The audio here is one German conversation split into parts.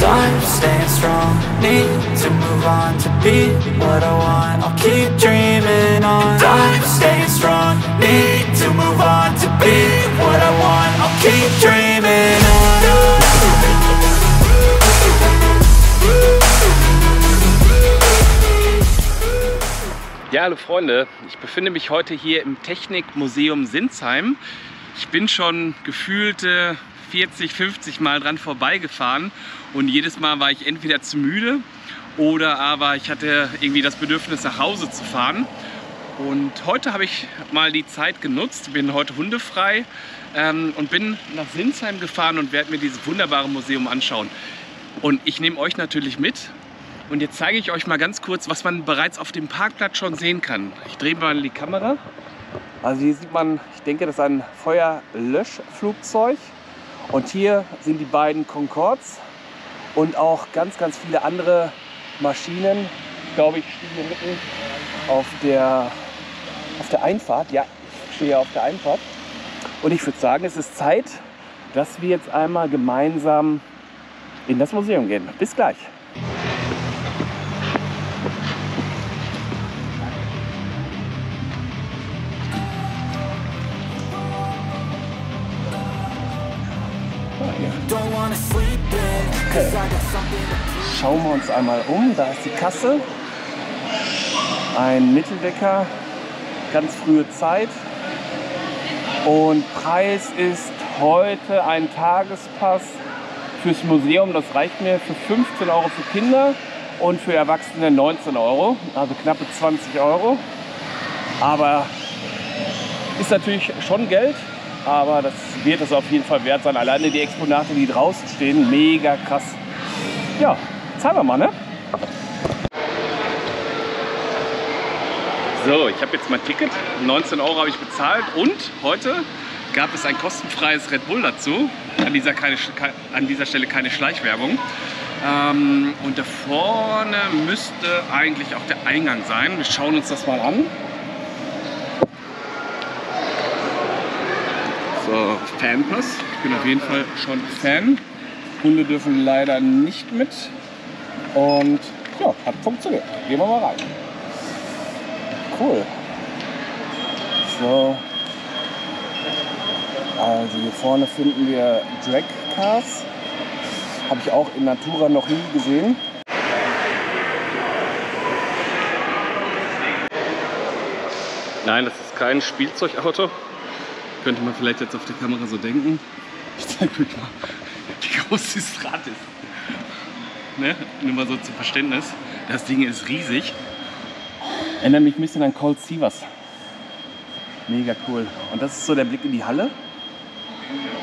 Time staying strong, need to move on to be what I want. I'll keep dreaming on. Time staying strong, need to move on to be what I want. I'll keep dreaming on. Ja, hallo Freunde, ich befinde mich heute hier im Technikmuseum Sinsheim. Ich bin schon gefühlte 40, 50 Mal dran vorbeigefahren und jedes Mal war ich entweder zu müde oder aber ich hatte irgendwie das Bedürfnis nach Hause zu fahren. Und heute habe ich mal die Zeit genutzt, bin heute hundefrei ähm, und bin nach Sinsheim gefahren und werde mir dieses wunderbare Museum anschauen. Und ich nehme euch natürlich mit und jetzt zeige ich euch mal ganz kurz, was man bereits auf dem Parkplatz schon sehen kann. Ich drehe mal die Kamera. Also hier sieht man, ich denke, das ist ein Feuerlöschflugzeug. Und hier sind die beiden Concords und auch ganz, ganz viele andere Maschinen. Ich glaube, ich stehe hier mitten auf der, auf der Einfahrt. Ja, ich stehe auf der Einfahrt. Und ich würde sagen, es ist Zeit, dass wir jetzt einmal gemeinsam in das Museum gehen. Bis gleich. To Schauen wir uns einmal um. Da ist die Kasse. Ein Mitteldecker, ganz frühe Zeit. Und Preis ist heute ein Tagespass fürs Museum. Das reicht mir für 15 Euro für Kinder und für Erwachsene 19 Euro. Also knappe 20 Euro. Aber ist natürlich schon Geld. Aber das wird es auf jeden Fall wert sein. Alleine die Exponate, die draußen stehen, mega krass. Ja, zahlen wir mal, ne? So, ich habe jetzt mein Ticket. 19 Euro habe ich bezahlt und heute gab es ein kostenfreies Red Bull dazu. An dieser, keine, an dieser Stelle keine Schleichwerbung. Ähm, und da vorne müsste eigentlich auch der Eingang sein. Wir schauen uns das mal an. So, Fanpass. Ich bin auf jeden Fall schon Fan. Hunde dürfen leider nicht mit. Und ja, hat funktioniert. Gehen wir mal rein. Cool. So. Also hier vorne finden wir Drag Cars. Habe ich auch in Natura noch nie gesehen. Nein, das ist kein Spielzeugauto. Könnte man vielleicht jetzt auf der Kamera so denken. Ich zeige euch mal, wie groß dieses Rad ist. Ne? Nur mal so zum Verständnis. Das Ding ist riesig. Erinnert mich ein bisschen an Cold Sievers. Mega cool. Und das ist so der Blick in die Halle.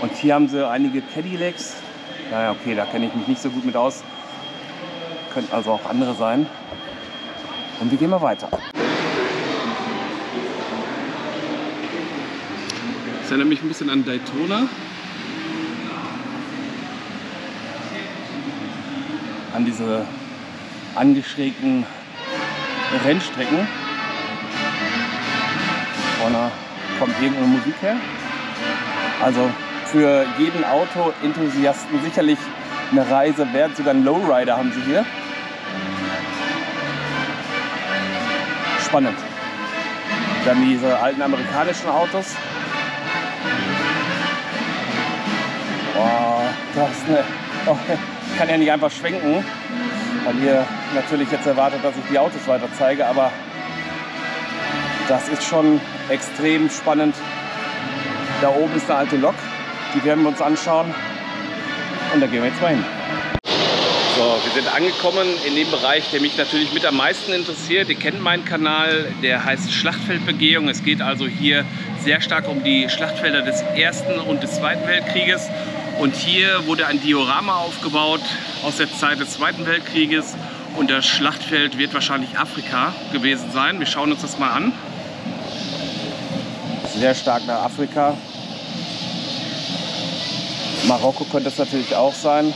Und hier haben sie einige Cadillacs. Naja, okay, da kenne ich mich nicht so gut mit aus. Könnten also auch andere sein. Und wir gehen mal weiter. Das erinnert mich ein bisschen an Daytona. An diese angeschrägten Rennstrecken. Vorne kommt irgendeine Musik her. Also für jeden Auto-Enthusiasten sicherlich eine Reise wert. Sogar einen Lowrider haben sie hier. Spannend. Dann diese alten amerikanischen Autos. Boah, das ist. Oh, ich kann ja nicht einfach schwenken, weil ihr natürlich jetzt erwartet, dass ich die Autos weiter zeige, aber das ist schon extrem spannend. Da oben ist eine alte Lok, die werden wir uns anschauen und da gehen wir jetzt mal hin. So, wir sind angekommen in dem Bereich, der mich natürlich mit am meisten interessiert. Ihr kennt meinen Kanal, der heißt Schlachtfeldbegehung. Es geht also hier sehr stark um die Schlachtfelder des Ersten und des Zweiten Weltkrieges. Und hier wurde ein Diorama aufgebaut aus der Zeit des Zweiten Weltkrieges Und das Schlachtfeld wird wahrscheinlich Afrika gewesen sein. Wir schauen uns das mal an. Sehr stark nach Afrika. Marokko könnte es natürlich auch sein.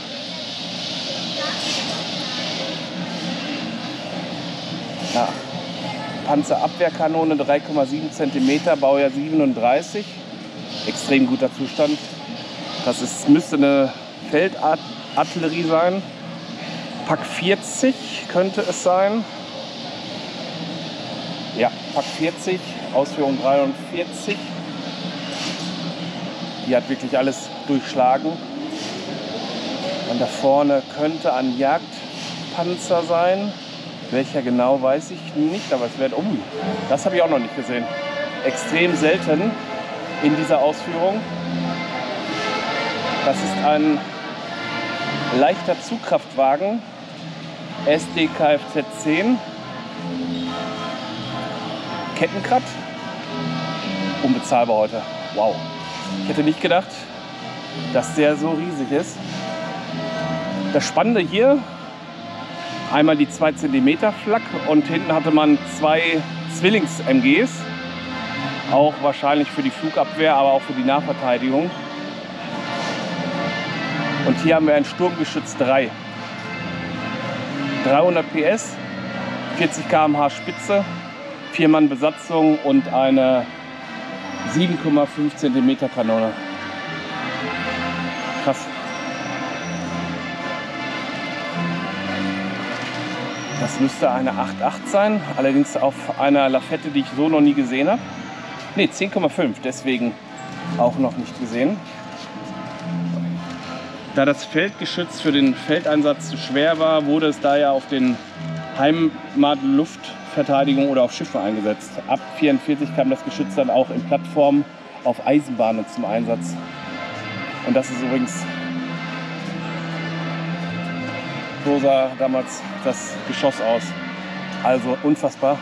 Ja. Panzerabwehrkanone 3,7 cm, Baujahr 37. Extrem guter Zustand. Das ist, müsste eine Feldartillerie sein. Pack 40 könnte es sein. Ja, Pack 40, Ausführung 43. Die hat wirklich alles durchschlagen. Und da vorne könnte ein Jagdpanzer sein. Welcher genau weiß ich nicht, aber es wird um. Das habe ich auch noch nicht gesehen. Extrem selten in dieser Ausführung. Das ist ein leichter Zugkraftwagen SD Kfz 10 Kettenkrat. Unbezahlbar heute. Wow. Ich hätte nicht gedacht, dass der so riesig ist. Das Spannende hier, einmal die 2 cm Flak und hinten hatte man zwei Zwillings-MGs. Auch wahrscheinlich für die Flugabwehr, aber auch für die Nahverteidigung. Und hier haben wir ein Sturmgeschütz 3. 300 PS, 40 km/h Spitze, 4 Mann Besatzung und eine 7,5 cm Kanone. Das müsste eine 8.8 sein, allerdings auf einer Lafette, die ich so noch nie gesehen habe. Ne, 10,5, deswegen auch noch nicht gesehen. Da das Feldgeschütz für den Feldeinsatz zu schwer war, wurde es daher auf den Heimatluftverteidigung oder auf Schiffe eingesetzt. Ab 1944 kam das Geschütz dann auch in Plattformen auf Eisenbahnen zum Einsatz. Und das ist übrigens so sah damals das Geschoss aus. Also unfassbar.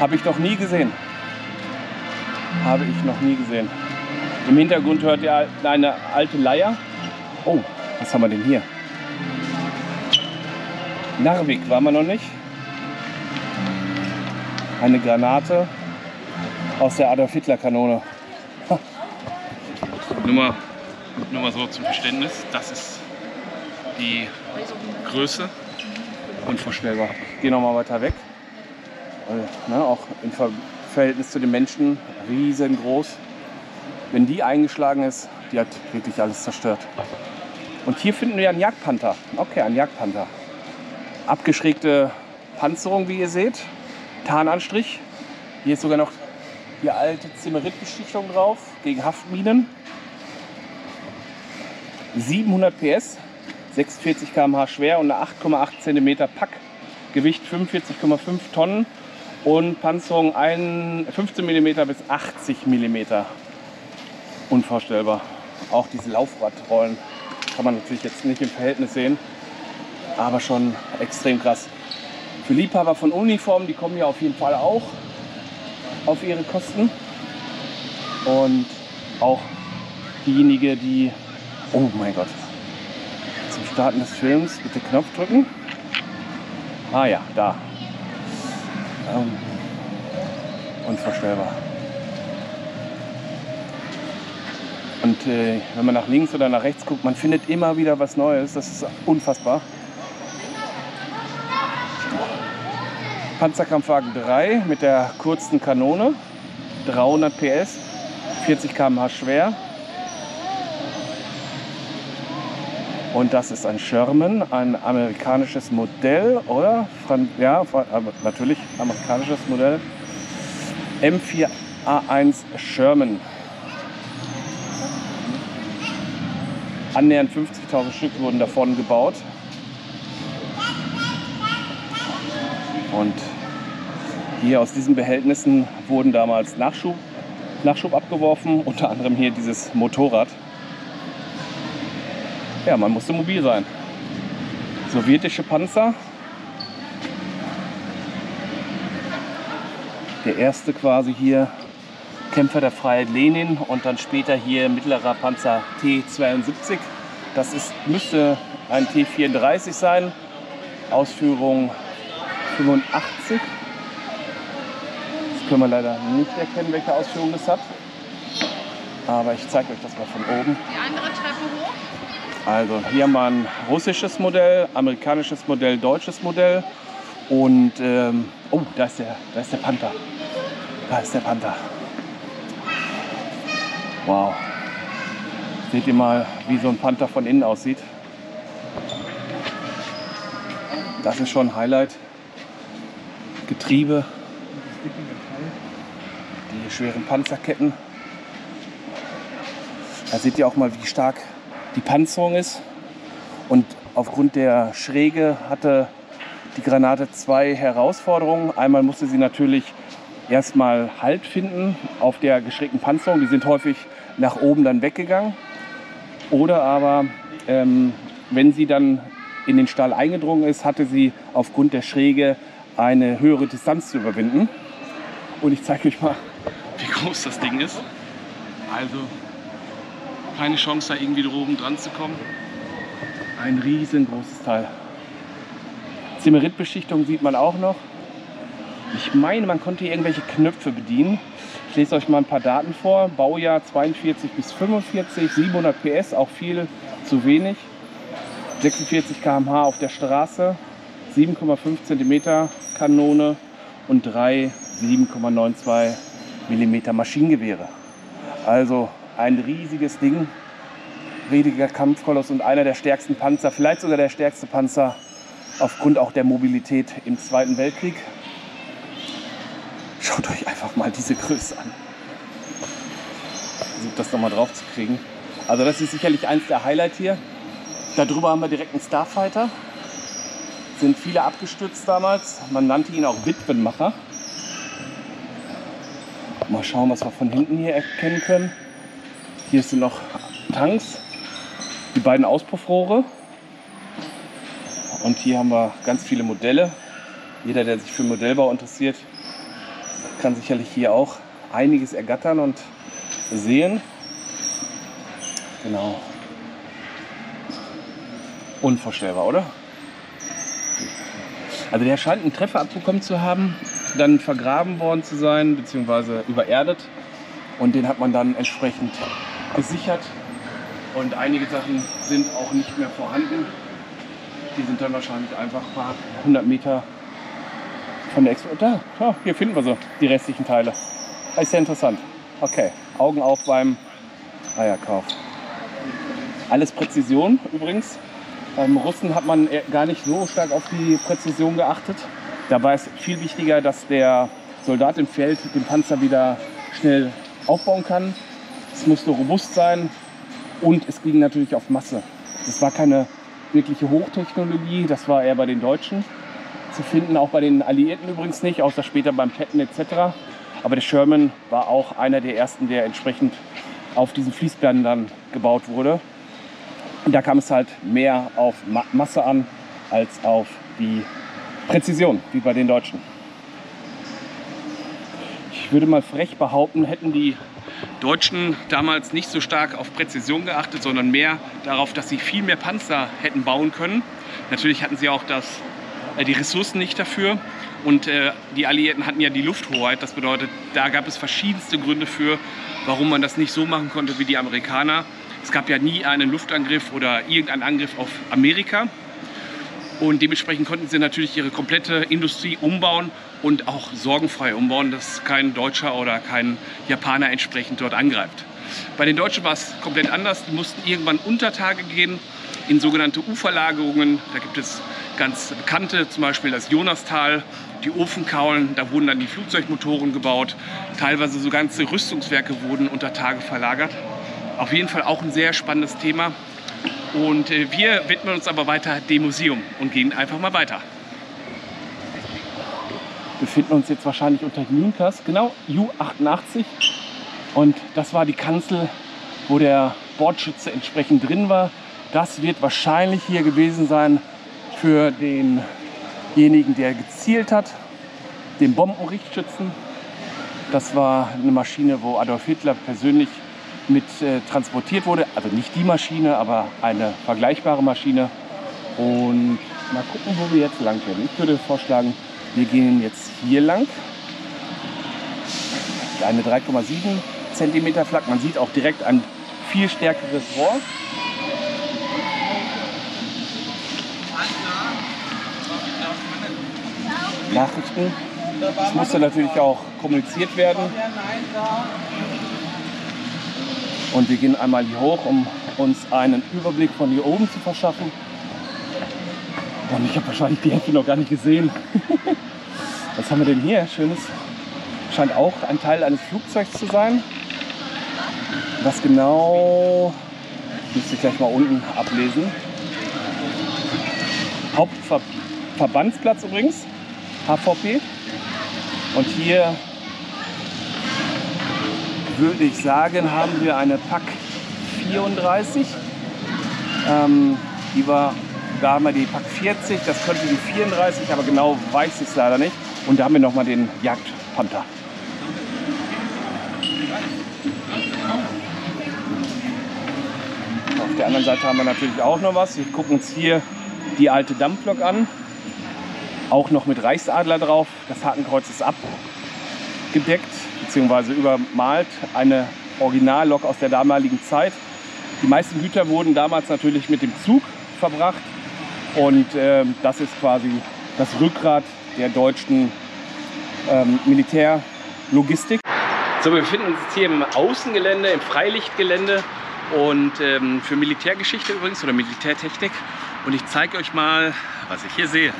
Habe ich noch nie gesehen. Habe ich noch nie gesehen. Im Hintergrund hört ihr eine alte Leier. Oh, was haben wir denn hier? Narvik waren wir noch nicht. Eine Granate aus der Adolf Hitler Kanone. Nur mal, nur mal so zum Verständnis. Das ist die Größe. Unvorstellbar. Ich gehe noch mal weiter weg. Weil, ne, auch im Ver Verhältnis zu den Menschen riesengroß. Wenn die eingeschlagen ist, die hat wirklich alles zerstört. Und hier finden wir einen Jagdpanther. Okay, ein Jagdpanther. Abgeschrägte Panzerung, wie ihr seht. Tarnanstrich. Hier ist sogar noch die alte Zimmeritbeschichtung drauf gegen Haftminen. 700 PS, 46 km/h schwer und eine 8,8 cm Pack. Gewicht 45,5 Tonnen und Panzerung 15 mm bis 80 mm. Unvorstellbar. Auch diese Laufradrollen kann man natürlich jetzt nicht im Verhältnis sehen, aber schon extrem krass. Für Liebhaber von Uniformen, die kommen hier auf jeden Fall auch auf ihre Kosten. Und auch diejenigen, die... Oh mein Gott. Starten des Films bitte Knopf drücken. Ah ja, da. Ähm, unvorstellbar. Und äh, wenn man nach links oder nach rechts guckt, man findet immer wieder was Neues. Das ist unfassbar. Panzerkampfwagen 3 mit der kurzen Kanone. 300 PS, 40 km/h schwer. Und das ist ein Sherman, ein amerikanisches Modell, oder? Ja, natürlich amerikanisches Modell. M4A1 Sherman. Annähernd 50.000 Stück wurden davon gebaut. Und hier aus diesen Behältnissen wurden damals Nachschub, Nachschub abgeworfen, unter anderem hier dieses Motorrad. Ja, man musste mobil sein. Sowjetische Panzer. Der erste quasi hier Kämpfer der Freiheit Lenin und dann später hier mittlerer Panzer T-72. Das ist, müsste ein T-34 sein. Ausführung 85. Das können wir leider nicht erkennen, welche Ausführung das hat. Aber ich zeige euch das mal von oben. Die andere Treppe hoch. Also hier haben wir ein russisches Modell, amerikanisches Modell, deutsches Modell. Und ähm, oh, da ist, der, da ist der Panther. Da ist der Panther. Wow. Seht ihr mal, wie so ein Panther von innen aussieht. Das ist schon ein Highlight. Getriebe. Die schweren Panzerketten. Da seht ihr auch mal, wie stark die Panzerung ist. Und aufgrund der Schräge hatte die Granate zwei Herausforderungen. Einmal musste sie natürlich erstmal Halt finden auf der geschrägten Panzerung. Die sind häufig nach oben dann weggegangen. Oder aber, ähm, wenn sie dann in den Stahl eingedrungen ist, hatte sie aufgrund der Schräge eine höhere Distanz zu überwinden. Und ich zeige euch mal, Wie groß das Ding ist. Also keine Chance, da irgendwie droben dran zu kommen. ein riesengroßes Teil. Zimmeritbeschichtung sieht man auch noch. Ich meine, man konnte hier irgendwelche Knöpfe bedienen. Ich lese euch mal ein paar Daten vor. Baujahr 42 bis 45, 700 PS, auch viel zu wenig. 46 km/h auf der Straße, 7,5 cm Kanone und drei 7,92 mm Maschinengewehre. Also ein riesiges Ding, riesiger Kampfkoloss und einer der stärksten Panzer, vielleicht sogar der stärkste Panzer aufgrund auch der Mobilität im Zweiten Weltkrieg. Schaut euch einfach mal diese Größe an. Versucht das nochmal drauf zu kriegen. Also das ist sicherlich eins der Highlights hier. Darüber haben wir direkt einen Starfighter. Sind viele abgestürzt damals. Man nannte ihn auch Witwenmacher. Mal schauen, was wir von hinten hier erkennen können. Hier sind noch Tanks, die beiden Auspuffrohre. Und hier haben wir ganz viele Modelle. Jeder, der sich für Modellbau interessiert, kann sicherlich hier auch einiges ergattern und sehen. Genau. Unvorstellbar, oder? Also der scheint einen Treffer abbekommen zu haben, dann vergraben worden zu sein, beziehungsweise übererdet. Und den hat man dann entsprechend gesichert. Und einige Sachen sind auch nicht mehr vorhanden. Die sind dann wahrscheinlich einfach ein paar hundert Meter von der Explosion. Da, ja, hier finden wir so die restlichen Teile. Ist sehr interessant. Okay, Augen auf beim Eierkauf. Alles Präzision übrigens. Beim Russen hat man gar nicht so stark auf die Präzision geachtet. Dabei ist viel wichtiger, dass der Soldat im Feld den Panzer wieder schnell aufbauen kann. Es musste robust sein und es ging natürlich auf Masse. Das war keine wirkliche Hochtechnologie, das war eher bei den Deutschen zu finden, auch bei den Alliierten übrigens nicht, außer später beim Patton etc. Aber der Sherman war auch einer der ersten, der entsprechend auf diesen Fließbändern gebaut wurde. Und da kam es halt mehr auf Ma Masse an als auf die Präzision, wie bei den Deutschen. Ich würde mal frech behaupten, hätten die Deutschen damals nicht so stark auf Präzision geachtet, sondern mehr darauf, dass sie viel mehr Panzer hätten bauen können. Natürlich hatten sie auch das, äh, die Ressourcen nicht dafür. Und äh, die Alliierten hatten ja die Lufthoheit. Das bedeutet, da gab es verschiedenste Gründe für, warum man das nicht so machen konnte wie die Amerikaner. Es gab ja nie einen Luftangriff oder irgendeinen Angriff auf Amerika. Und dementsprechend konnten sie natürlich ihre komplette Industrie umbauen und auch sorgenfrei umbauen, dass kein Deutscher oder kein Japaner entsprechend dort angreift. Bei den Deutschen war es komplett anders. Die mussten irgendwann unter Tage gehen in sogenannte Uferlagerungen. Da gibt es ganz bekannte, zum Beispiel das Jonastal, die Ofenkaulen. Da wurden dann die Flugzeugmotoren gebaut. Teilweise so ganze Rüstungswerke wurden unter Tage verlagert. Auf jeden Fall auch ein sehr spannendes Thema. Und äh, wir widmen uns aber weiter dem Museum und gehen einfach mal weiter. Wir befinden uns jetzt wahrscheinlich unter Junkers, genau, U88. Und das war die Kanzel, wo der Bordschütze entsprechend drin war. Das wird wahrscheinlich hier gewesen sein für denjenigen, der gezielt hat, den Bombenrichtschützen. Das war eine Maschine, wo Adolf Hitler persönlich mit äh, transportiert wurde. Also nicht die Maschine, aber eine vergleichbare Maschine. Und mal gucken, wo wir jetzt lang gehen. Ich würde vorschlagen, wir gehen jetzt hier lang. Eine 3,7 cm Flak. Man sieht auch direkt ein viel stärkeres Rohr. Nachrichten. Das musste natürlich auch kommuniziert werden. Und wir gehen einmal hier hoch, um uns einen Überblick von hier oben zu verschaffen. Und ich habe wahrscheinlich die Hälfte noch gar nicht gesehen. Was haben wir denn hier? Schönes. Scheint auch ein Teil eines Flugzeugs zu sein. Was genau, müsste ich gleich mal unten ablesen. Hauptverbandsplatz übrigens, HVP. Und hier würde ich sagen, haben wir eine PAK 34. Ähm, die war, da haben wir die PAK 40, das könnte die 34, aber genau weiß ich es leider nicht. Und da haben wir nochmal den Jagdpanther. Auf der anderen Seite haben wir natürlich auch noch was. Wir gucken uns hier die alte Dampflok an. Auch noch mit Reichsadler drauf. Das Hakenkreuz ist abgedeckt bzw. übermalt. Eine Originallok aus der damaligen Zeit. Die meisten Güter wurden damals natürlich mit dem Zug verbracht. Und äh, das ist quasi das Rückgrat der deutschen ähm, Militärlogistik. So, wir befinden uns jetzt hier im Außengelände, im Freilichtgelände und ähm, für Militärgeschichte übrigens oder Militärtechnik. Und ich zeige euch mal, was ich hier sehe.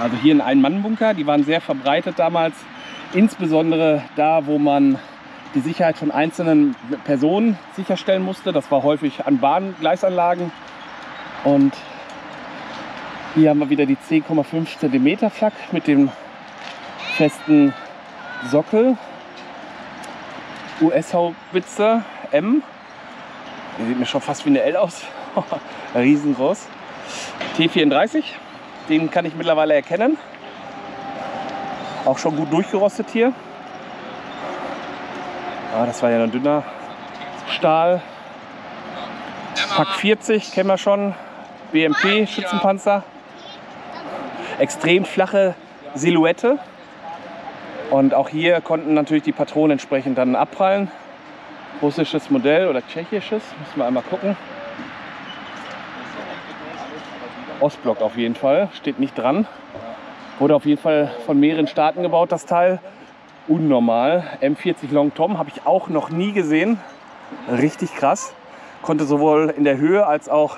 Also hier ein Ein-Mann-Bunker, die waren sehr verbreitet damals, insbesondere da, wo man die Sicherheit von einzelnen Personen sicherstellen musste. Das war häufig an Bahngleisanlagen. Und hier haben wir wieder die 10,5 cm Flak mit dem festen Sockel. US-Haubitze M. Der sieht mir schon fast wie eine L aus. Riesengroß. T34, den kann ich mittlerweile erkennen. Auch schon gut durchgerostet hier. Ah, das war ja ein dünner Stahl. Pack 40 kennen wir schon. BMP Schützenpanzer. Extrem flache Silhouette. Und auch hier konnten natürlich die Patronen entsprechend dann abprallen. Russisches Modell oder tschechisches, müssen wir einmal gucken. Ostblock auf jeden Fall, steht nicht dran. Wurde auf jeden Fall von mehreren Staaten gebaut, das Teil. Unnormal. M40 Long Tom habe ich auch noch nie gesehen. Richtig krass. Konnte sowohl in der Höhe als auch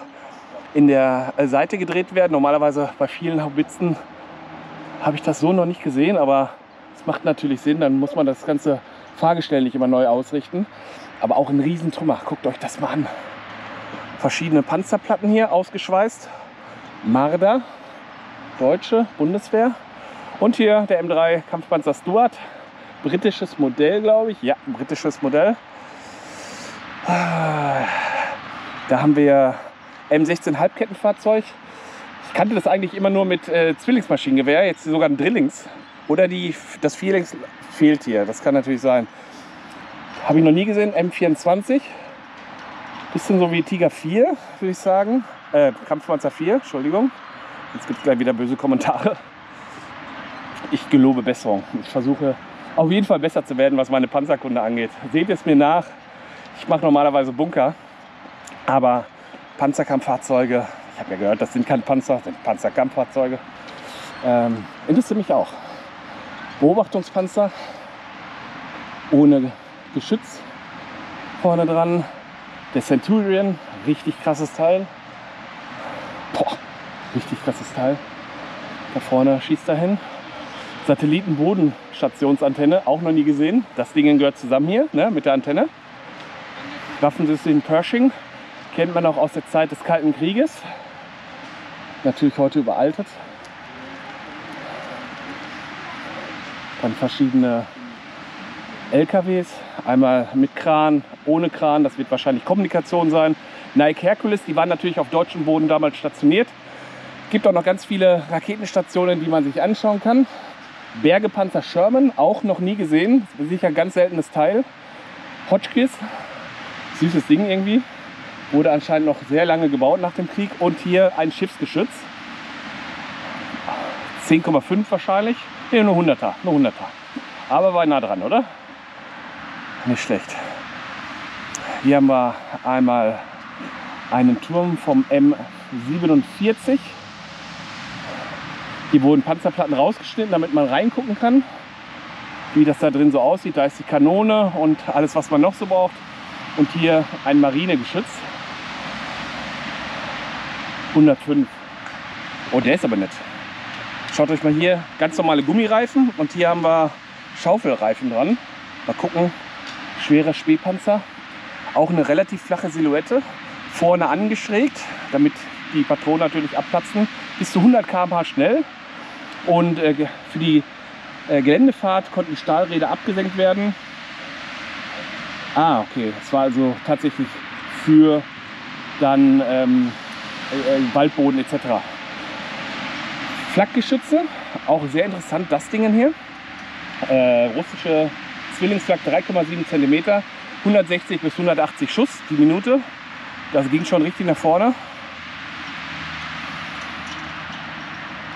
in der Seite gedreht werden. Normalerweise bei vielen Haubitzen habe ich das so noch nicht gesehen, aber es macht natürlich Sinn. Dann muss man das ganze Fahrgestell nicht immer neu ausrichten. Aber auch ein Riesentrümmer. Guckt euch das mal an. Verschiedene Panzerplatten hier ausgeschweißt. Marder, Deutsche Bundeswehr. Und hier der M3 Kampfpanzer Stuart. Britisches Modell, glaube ich. Ja, britisches Modell. Da haben wir M16 Halbkettenfahrzeug. Ich kannte das eigentlich immer nur mit äh, Zwillingsmaschinengewehr, jetzt sogar ein Drillings. Oder die, das Vierlings fehlt hier, das kann natürlich sein. Habe ich noch nie gesehen, M24. Bisschen so wie Tiger 4, würde ich sagen. Äh, Kampfpanzer 4, Entschuldigung. Jetzt gibt es gleich wieder böse Kommentare. Ich gelobe Besserung. Ich versuche auf jeden Fall besser zu werden, was meine Panzerkunde angeht. Seht es mir nach. Ich mache normalerweise Bunker. Aber Panzerkampffahrzeuge, ich habe ja gehört, das sind keine Panzer, das sind Panzerkampffahrzeuge. Ähm, interessiert mich auch. Beobachtungspanzer ohne Geschütz vorne dran. Der Centurion, richtig krasses Teil. Richtig krasses Teil. Da vorne schießt er hin. Satellitenbodenstationsantenne, auch noch nie gesehen. Das Ding gehört zusammen hier ne, mit der Antenne. Waffensystem Pershing kennt man auch aus der Zeit des Kalten Krieges. Natürlich heute überaltet. Dann verschiedene LKWs, einmal mit Kran, ohne Kran, das wird wahrscheinlich Kommunikation sein. Nike Hercules, die waren natürlich auf deutschem Boden damals stationiert. Gibt auch noch ganz viele Raketenstationen, die man sich anschauen kann. Bergepanzer Sherman, auch noch nie gesehen. Sicher ein ganz seltenes Teil. Hotchkiss, süßes Ding irgendwie. Wurde anscheinend noch sehr lange gebaut nach dem Krieg. Und hier ein Schiffsgeschütz. 10,5 wahrscheinlich. Ne, nur 100er, nur 100er. Aber war nah dran, oder? Nicht schlecht. Hier haben wir einmal einen Turm vom M47. Hier wurden Panzerplatten rausgeschnitten, damit man reingucken kann, wie das da drin so aussieht. Da ist die Kanone und alles, was man noch so braucht. Und hier ein Marinegeschütz. 105. Oh, der ist aber nett. Schaut euch mal hier ganz normale Gummireifen und hier haben wir Schaufelreifen dran. Mal gucken, schwerer Spähpanzer. Auch eine relativ flache Silhouette, vorne angeschrägt, damit die Patronen natürlich abplatzen. Bis zu 100 km/h schnell. Und äh, für die äh, Geländefahrt konnten die Stahlräder abgesenkt werden. Ah, okay. Das war also tatsächlich für dann ähm, äh, Waldboden etc. Flakgeschütze, auch sehr interessant, das Ding hier. Äh, russische Zwillingsflak 3,7 cm, 160 bis 180 Schuss die Minute. Das ging schon richtig nach vorne.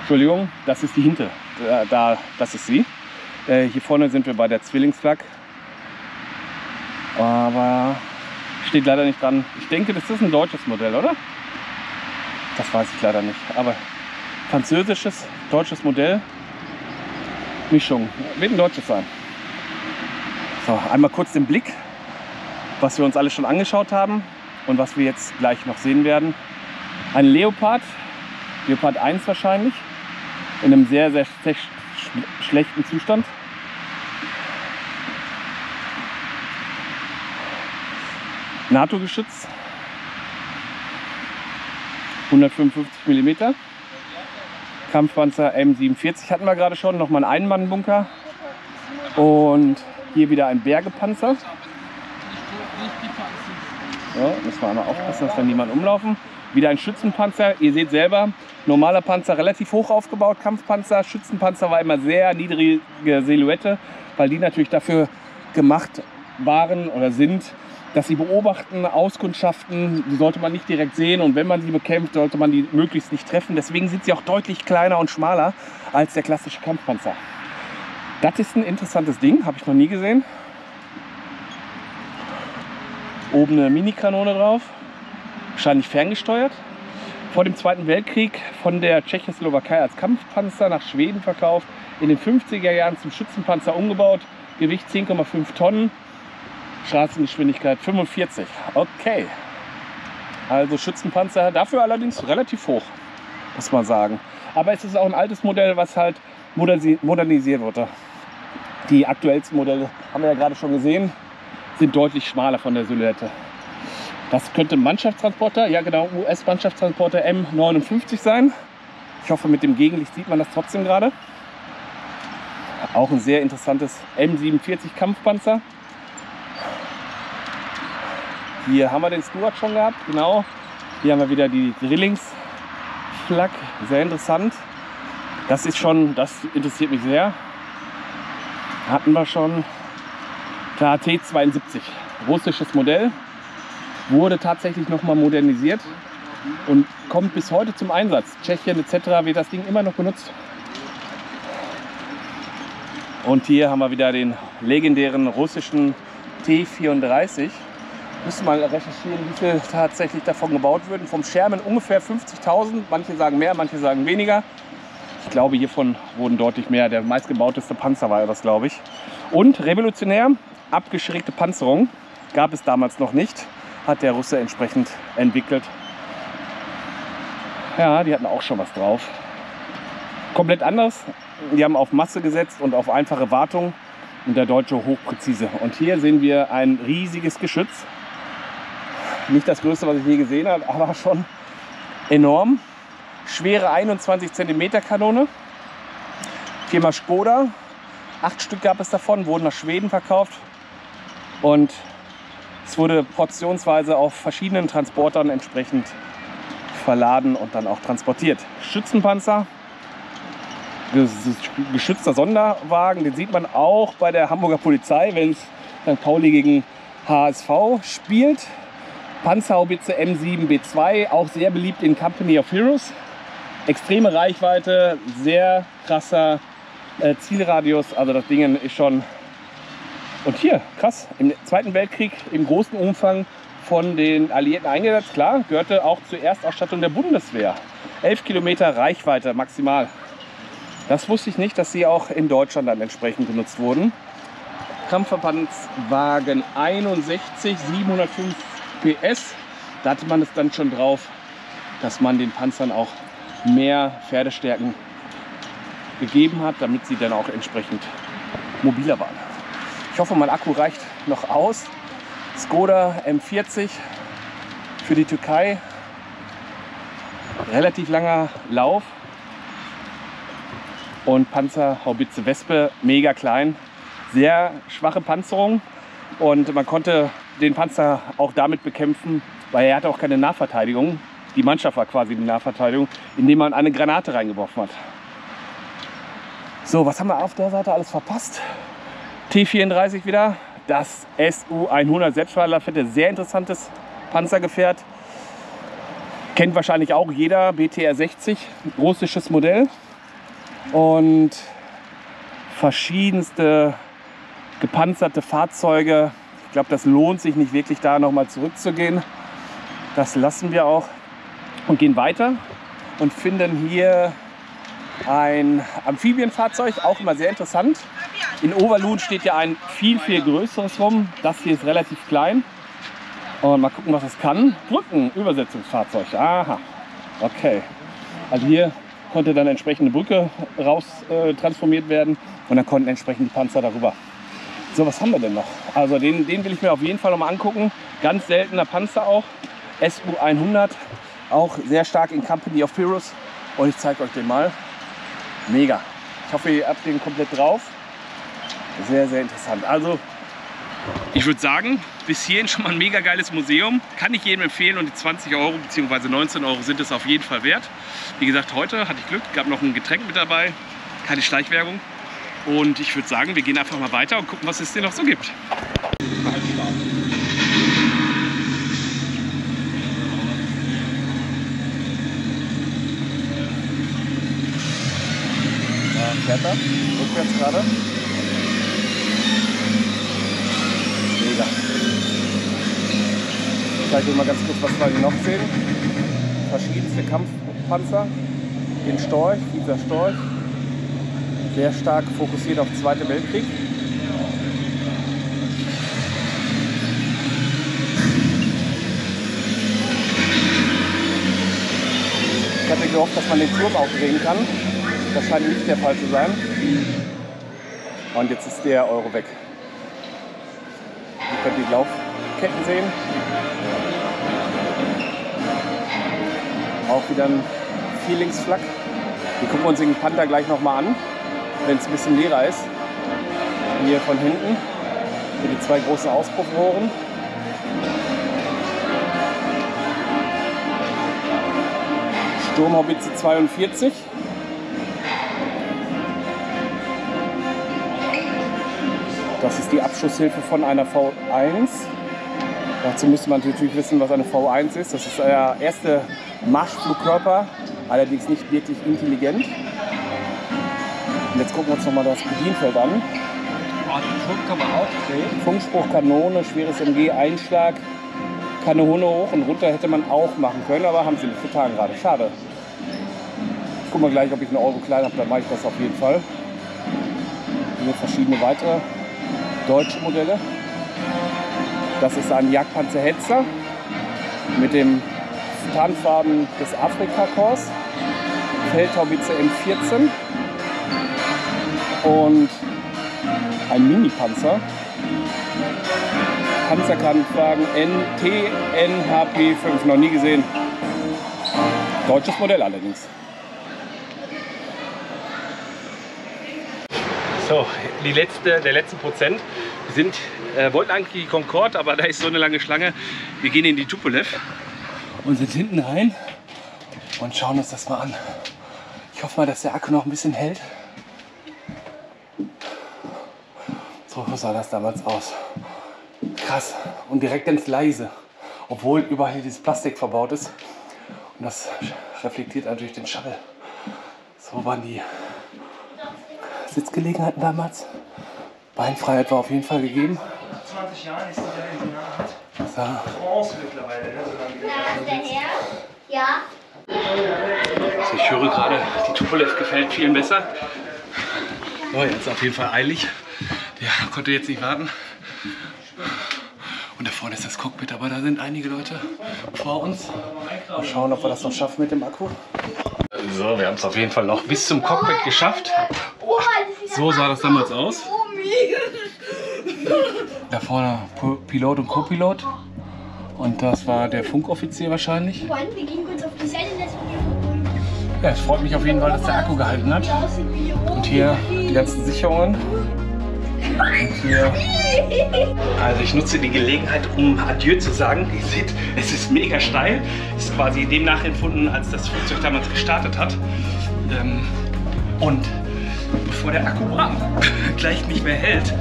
Entschuldigung, das ist die Hinte. Da, da das ist sie. Äh, hier vorne sind wir bei der Zwillingsflak. Aber steht leider nicht dran. Ich denke, das ist ein deutsches Modell, oder? Das weiß ich leider nicht. Aber französisches, deutsches Modell. Mischung. Wird ein deutsches sein. So, einmal kurz den Blick, was wir uns alle schon angeschaut haben und was wir jetzt gleich noch sehen werden. Ein Leopard, Leopard 1 wahrscheinlich, in einem sehr, sehr, sehr sch schlechten Zustand. NATO-Geschütz, 155 mm. Kampfpanzer M47 hatten wir gerade schon, nochmal ein Einmannbunker. Und hier wieder ein Bergepanzer. Ja, müssen wir einmal aufpassen, dass da niemand umlaufen. Wieder ein Schützenpanzer. Ihr seht selber, normaler Panzer relativ hoch aufgebaut, Kampfpanzer. Schützenpanzer war immer sehr niedrige Silhouette, weil die natürlich dafür gemacht waren oder sind, dass sie beobachten, Auskundschaften, die sollte man nicht direkt sehen und wenn man sie bekämpft, sollte man die möglichst nicht treffen. Deswegen sind sie auch deutlich kleiner und schmaler als der klassische Kampfpanzer. Das ist ein interessantes Ding, habe ich noch nie gesehen. Oben eine Mini-Kanone drauf, wahrscheinlich ferngesteuert. Vor dem Zweiten Weltkrieg von der Tschechoslowakei als Kampfpanzer nach Schweden verkauft, in den 50er Jahren zum Schützenpanzer umgebaut, Gewicht 10,5 Tonnen, Straßengeschwindigkeit 45. Okay. Also Schützenpanzer, dafür allerdings relativ hoch, muss man sagen. Aber es ist auch ein altes Modell, was halt modernisiert wurde. Die aktuellsten Modelle, haben wir ja gerade schon gesehen, sind deutlich schmaler von der Silhouette. Das könnte ein Mannschaftstransporter, ja genau, US-Mannschaftstransporter M59 sein. Ich hoffe, mit dem Gegenlicht sieht man das trotzdem gerade. Auch ein sehr interessantes M47 Kampfpanzer. Hier haben wir den Stuart schon gehabt, genau. Hier haben wir wieder die Drillings-Flak, sehr interessant. Das ist schon, das interessiert mich sehr. Hatten wir schon der T72, russisches Modell, wurde tatsächlich noch mal modernisiert und kommt bis heute zum Einsatz. Tschechien etc. wird das Ding immer noch benutzt. Und hier haben wir wieder den legendären russischen T34. Müssen mal recherchieren, wie viel tatsächlich davon gebaut würden. Vom Sherman ungefähr 50.000. Manche sagen mehr, manche sagen weniger. Ich glaube, hiervon wurden deutlich mehr. Der meistgebauteste Panzer war das, glaube ich. Und revolutionär, abgeschrägte Panzerung gab es damals noch nicht. Hat der Russe entsprechend entwickelt. Ja, die hatten auch schon was drauf. Komplett anders. Die haben auf Masse gesetzt und auf einfache Wartung. Und der Deutsche hochpräzise. Und hier sehen wir ein riesiges Geschütz. Nicht das größte, was ich je gesehen habe, aber schon enorm. Schwere 21 cm Kanone. Firma Skoda. Acht Stück gab es davon, wurden nach Schweden verkauft. Und es wurde portionsweise auf verschiedenen Transportern entsprechend verladen und dann auch transportiert. Schützenpanzer, geschützter Sonderwagen, den sieht man auch bei der Hamburger Polizei, wenn es St. Pauli gegen HSV spielt. Panzerhaubitze M7B2, auch sehr beliebt in Company of Heroes. extreme Reichweite, sehr krasser äh, Zielradius. Also das Ding ist schon. Und hier, krass, im Zweiten Weltkrieg im großen Umfang von den Alliierten eingesetzt. Klar, gehörte auch zur Erstausstattung der Bundeswehr. 11 Kilometer Reichweite maximal. Das wusste ich nicht, dass sie auch in Deutschland dann entsprechend genutzt wurden. Kampfverbandswagen 61, 705 PS. Da hatte man es dann schon drauf, dass man den Panzern auch mehr Pferdestärken gegeben hat, damit sie dann auch entsprechend mobiler waren. Ich hoffe, mein Akku reicht noch aus. Skoda M40 für die Türkei. Relativ langer Lauf. Und Panzerhaubitze Wespe, mega klein. Sehr schwache Panzerung. Und man konnte den Panzer auch damit bekämpfen, weil er hatte auch keine Nahverteidigung. Die Mannschaft war quasi die Nahverteidigung, indem man eine Granate reingeworfen hat. So, was haben wir auf der Seite alles verpasst? T34 wieder, das SU-100 Selbstfahrerlafette, sehr interessantes Panzergefährt. Kennt wahrscheinlich auch jeder, BTR 60, russisches Modell. Und verschiedenste gepanzerte Fahrzeuge. Ich glaube, das lohnt sich nicht wirklich da nochmal zurückzugehen. Das lassen wir auch und gehen weiter und finden hier ein Amphibienfahrzeug, auch immer sehr interessant. In Overloon steht ja ein viel, viel größeres rum. Das hier ist relativ klein. Und mal gucken, was es kann. Brückenübersetzungsfahrzeug. Aha, okay. Also hier konnte dann entsprechende Brücke raus äh, transformiert werden und dann konnten entsprechend die Panzer darüber. So, was haben wir denn noch? Also den, den will ich mir auf jeden Fall noch mal angucken. Ganz seltener Panzer auch. SU-100, auch sehr stark in Company of Heroes. Und ich zeige euch den mal. Mega. Ich hoffe, ihr habt den komplett drauf. Sehr, sehr interessant. Also, Ich würde sagen, bis hierhin schon mal ein mega geiles Museum. Kann ich jedem empfehlen und die 20 Euro bzw. 19 Euro sind es auf jeden Fall wert. Wie gesagt, heute hatte ich Glück, gab noch ein Getränk mit dabei, keine Schleichwerbung. Und ich würde sagen, wir gehen einfach mal weiter und gucken, was es hier noch so gibt. da fährt er. Rückwärts gerade. Zeige euch mal ganz kurz, was wir hier noch sehen. Verschiedenste Kampfpanzer. Den Storch, dieser Storch. Sehr stark fokussiert auf den Zweiten Weltkrieg. Ich hatte gehofft, dass man den Turm auch drehen kann. Das scheint nicht der Fall zu sein. Und jetzt ist der Euro weg. Ihr könnt die Laufketten sehen. Auch wieder ein Feelingsflak. Wir gucken uns den Panther gleich nochmal an, wenn es ein bisschen leerer ist. Hier von hinten. Hier die zwei großen Auspuffrohren. Sturmhaubitze 42. Das ist die Abschusshilfe von einer V1. Dazu müsste man natürlich wissen, was eine V1 ist. Das ist der erste Marschflugkörper, allerdings nicht wirklich intelligent. Und jetzt gucken wir uns nochmal das Bedienfeld an. Funkspruch, Kanone, schweres MG, Einschlag, Kanone hoch und runter hätte man auch machen können, aber haben sie nicht getan gerade. Schade. Ich gucke mal gleich, ob ich eine Euro klein habe, dann mache ich das auf jeden Fall. Hier verschiedene weitere deutsche Modelle. Das ist ein Jagdpanzer Hetzer mit dem Tarnfarben des Afrika-Korps, Feldhaubitze M14 und ein Mini-Panzer. Panzerkampfwagen NTNHP5, noch nie gesehen. Deutsches Modell allerdings. So, die letzte, der letzte Prozent. Sind, äh, wollten eigentlich die Concorde, aber da ist so eine lange Schlange. Wir gehen in die Tupolev und sind hinten rein und schauen uns das mal an. Ich hoffe mal, dass der Akku noch ein bisschen hält. So sah das damals aus. Krass und direkt ganz leise, obwohl überall dieses Plastik verbaut ist. Und das reflektiert natürlich den Shuttle. So waren die Sitzgelegenheiten damals. Beinfreiheit war auf jeden Fall gegeben. 20 Jahren ist die da in der Art So. Bronze mittlerweile, ne? so? Ja. Also ich höre gerade, die Tupolev gefällt vielen besser. So, jetzt auf jeden Fall eilig. Der konnte jetzt nicht warten. Und da vorne ist das Cockpit, aber da sind einige Leute vor uns. Mal schauen, ob wir das noch schaffen mit dem Akku. So, wir haben es auf jeden Fall noch bis zum Cockpit geschafft. So sah das damals aus. Da vorne Pilot und Co-Pilot. Und das war der Funkoffizier wahrscheinlich. Ja, es freut mich auf jeden Fall, dass der Akku gehalten hat. Und hier die ganzen Sicherungen. Also ich nutze die Gelegenheit, um Adieu zu sagen. Ihr seht, es ist mega steil. Ist quasi dem nachempfunden, als das Flugzeug damals gestartet hat. Ähm, und bevor der Akku gleich nicht mehr hält,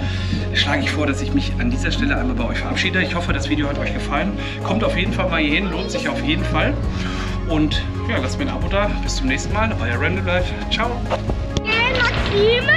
schlage ich vor, dass ich mich an dieser Stelle einmal bei euch verabschiede. Ich hoffe, das Video hat euch gefallen. Kommt auf jeden Fall mal hier hin, lohnt sich auf jeden Fall. Und ja, lasst mir ein Abo da. Bis zum nächsten Mal. Euer Random Life. Ciao. Maxime!